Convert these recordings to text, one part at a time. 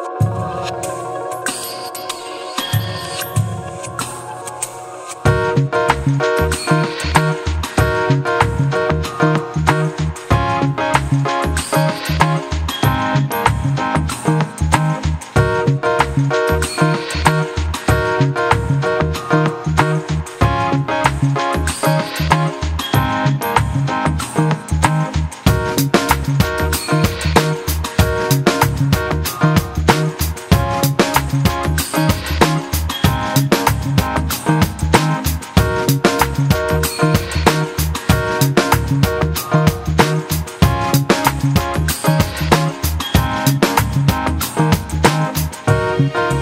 Bye.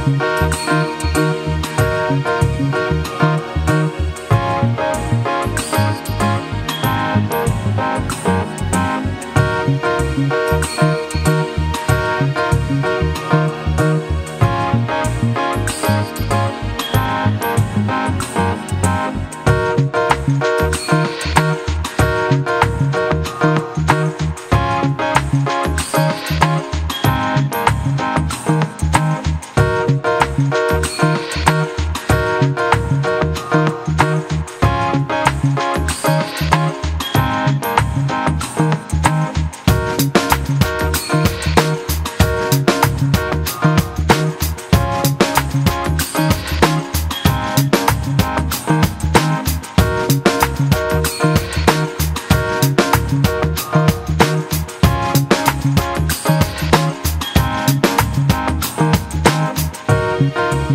Música